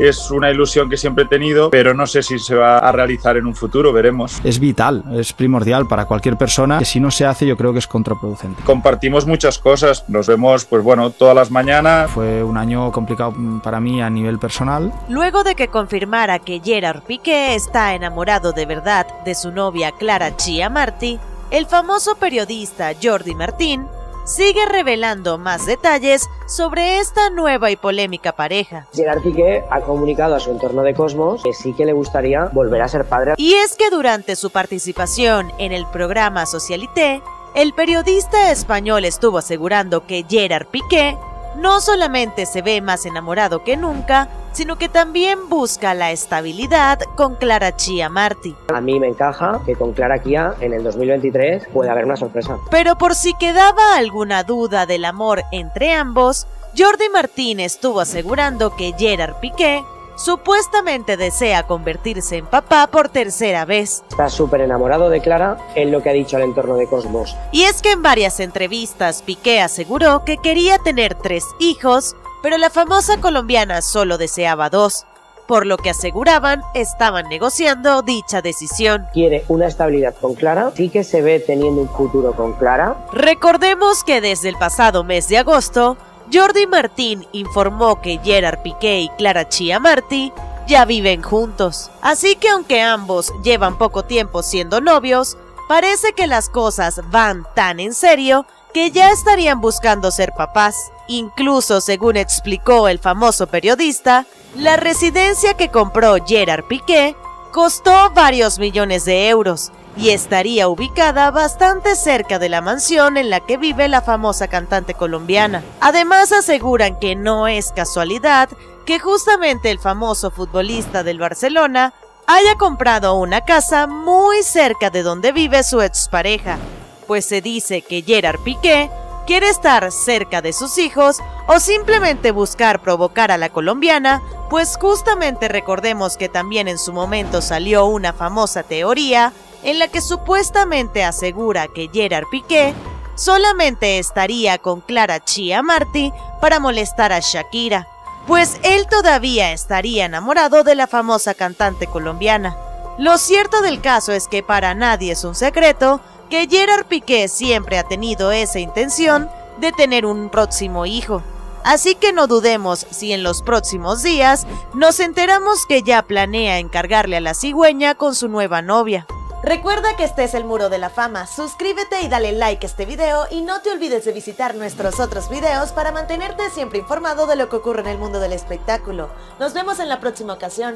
Es una ilusión que siempre he tenido, pero no sé si se va a realizar en un futuro, veremos. Es vital, es primordial para cualquier persona que si no se hace yo creo que es contraproducente. Compartimos muchas cosas, nos vemos pues bueno todas las mañanas. Fue un año complicado para mí a nivel personal. Luego de que confirmara que Gerard Piqué está enamorado de verdad de su novia Clara Chia Martí, el famoso periodista Jordi Martín sigue revelando más detalles sobre esta nueva y polémica pareja. Gerard Piqué ha comunicado a su entorno de Cosmos que sí que le gustaría volver a ser padre. Y es que durante su participación en el programa Socialité, el periodista español estuvo asegurando que Gerard Piqué no solamente se ve más enamorado que nunca, sino que también busca la estabilidad con Clara Chia Marti. A mí me encaja que con Clara Chia en el 2023 puede haber una sorpresa. Pero por si quedaba alguna duda del amor entre ambos, Jordi Martín estuvo asegurando que Gerard Piqué supuestamente desea convertirse en papá por tercera vez. Está súper enamorado de Clara en lo que ha dicho al entorno de Cosmos. Y es que en varias entrevistas Piqué aseguró que quería tener tres hijos, pero la famosa colombiana solo deseaba dos por lo que aseguraban estaban negociando dicha decisión. Quiere una estabilidad con Clara, sí que se ve teniendo un futuro con Clara. Recordemos que desde el pasado mes de agosto, Jordi Martín informó que Gerard Piqué y Clara Chia Martí ya viven juntos. Así que aunque ambos llevan poco tiempo siendo novios, parece que las cosas van tan en serio que ya estarían buscando ser papás. Incluso, según explicó el famoso periodista, la residencia que compró Gerard Piqué costó varios millones de euros y estaría ubicada bastante cerca de la mansión en la que vive la famosa cantante colombiana. Además aseguran que no es casualidad que justamente el famoso futbolista del Barcelona haya comprado una casa muy cerca de donde vive su expareja, pues se dice que Gerard Piqué quiere estar cerca de sus hijos o simplemente buscar provocar a la colombiana, pues justamente recordemos que también en su momento salió una famosa teoría en la que supuestamente asegura que Gerard Piqué solamente estaría con Clara Chia Martí para molestar a Shakira, pues él todavía estaría enamorado de la famosa cantante colombiana. Lo cierto del caso es que para nadie es un secreto que Gerard Piqué siempre ha tenido esa intención de tener un próximo hijo. Así que no dudemos si en los próximos días nos enteramos que ya planea encargarle a la cigüeña con su nueva novia. Recuerda que este es el Muro de la Fama, suscríbete y dale like a este video y no te olvides de visitar nuestros otros videos para mantenerte siempre informado de lo que ocurre en el mundo del espectáculo. Nos vemos en la próxima ocasión.